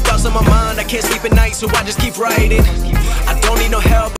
thoughts on my mind, I can't sleep at night, so I just keep writing.